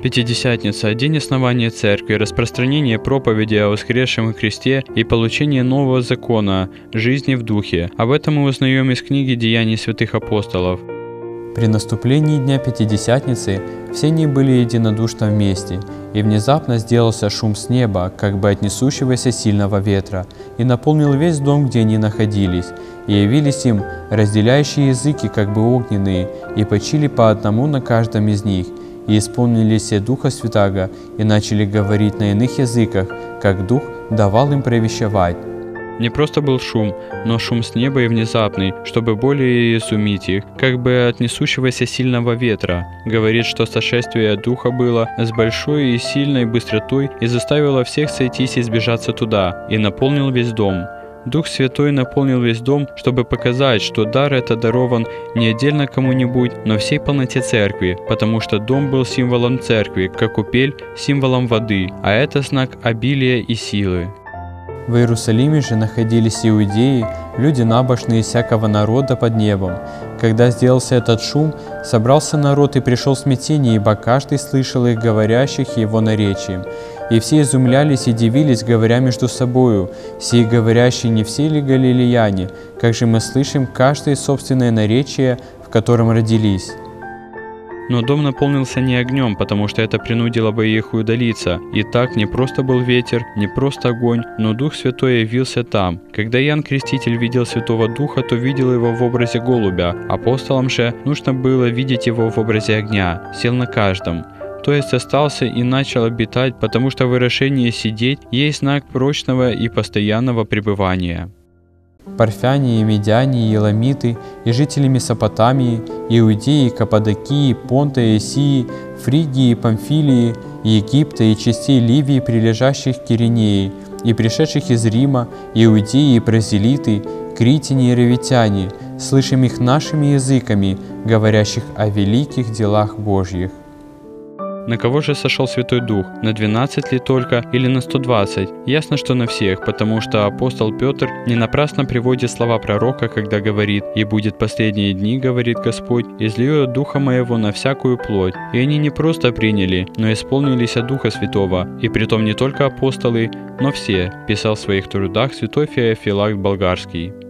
Пятидесятница – день основания Церкви, распространение проповеди о воскресшем Христе и получение нового закона – жизни в Духе. Об этом мы узнаем из книги «Деяний святых апостолов». При наступлении Дня Пятидесятницы все они были единодушно вместе, и внезапно сделался шум с неба, как бы от несущегося сильного ветра, и наполнил весь дом, где они находились, и явились им разделяющие языки, как бы огненные, и почили по одному на каждом из них, и исполнились все Духа Святаго, и начали говорить на иных языках, как Дух давал им провещевать. Не просто был шум, но шум с неба и внезапный, чтобы более изумить их, как бы от несущегося сильного ветра. Говорит, что сошествие духа было с большой и сильной быстротой и заставило всех сойтись и сбежаться туда, и наполнил весь дом. Дух Святой наполнил весь дом, чтобы показать, что дар это дарован не отдельно кому-нибудь, но всей полноте церкви, потому что дом был символом церкви, как купель – символом воды, а это знак обилия и силы. В Иерусалиме же находились иудеи, люди набожные всякого народа под небом. Когда сделался этот шум, собрался народ и пришел смятение, ибо каждый слышал их говорящих его наречием. И все изумлялись и дивились, говоря между собою, «Сии говорящие не все ли галилеяне? Как же мы слышим каждое собственное наречие, в котором родились?» Но дом наполнился не огнем, потому что это принудило бы их удалиться. И так не просто был ветер, не просто огонь, но Дух Святой явился там. Когда Ян Креститель видел Святого Духа, то видел его в образе голубя. Апостолам же нужно было видеть его в образе огня. Сел на каждом то есть остался и начал обитать, потому что выражение «сидеть» есть знак прочного и постоянного пребывания парфяне и медяне и еламиты, и жители Месопотамии, Иудеи, Каппадокии, Понта и Сии, Фригии, Памфилии, Египта и частей Ливии, прилежащих к Киринеи, и пришедших из Рима, Иудеи и Бразилиты, Критяне и Ревитяне, слышим их нашими языками, говорящих о великих делах Божьих. На кого же сошел Святой Дух? На 12 ли только или на 120? Ясно, что на всех, потому что апостол Петр не напрасно приводит слова пророка, когда говорит «И будет последние дни, говорит Господь, излию Духа Моего на всякую плоть». И они не просто приняли, но исполнились от Духа Святого, и притом не только апостолы, но все, писал в своих трудах святой Феофилакт Болгарский.